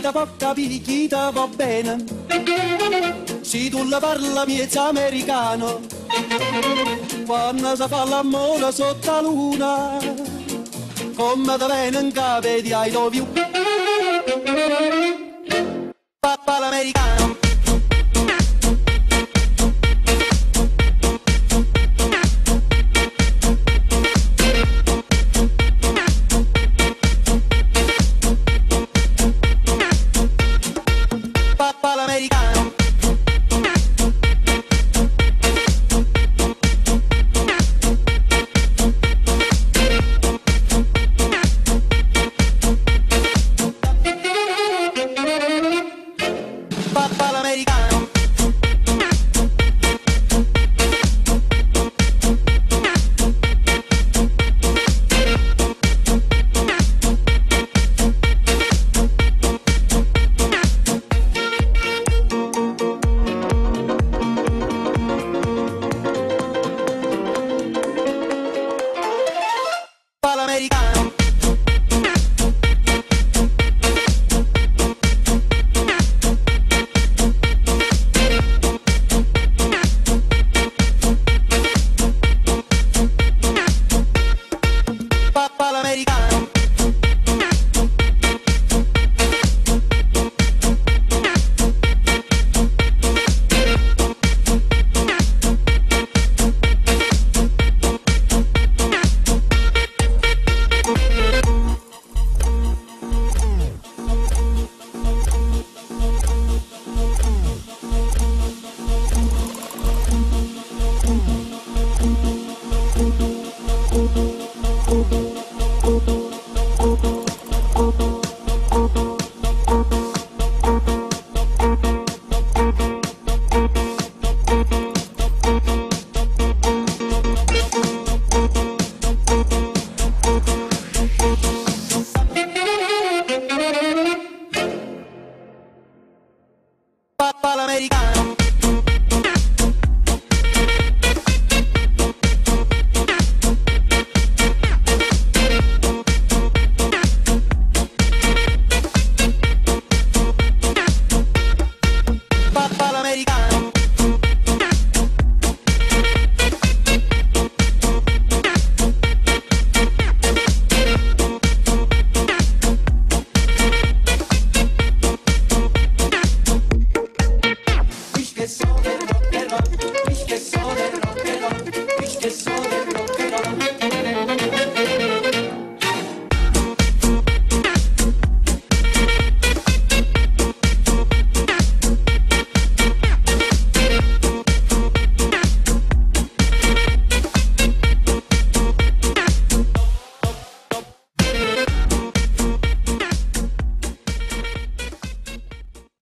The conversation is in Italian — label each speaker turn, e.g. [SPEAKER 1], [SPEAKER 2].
[SPEAKER 1] Da poca picchita va bene, se tu la parla miezza americano, quando si fa l'amore sotto la luna, come da bene in capo di I love. Papà l'americano. Papà l'americano. L'americano. Thank you. que soy del rock, del rock, ich que soy del rock.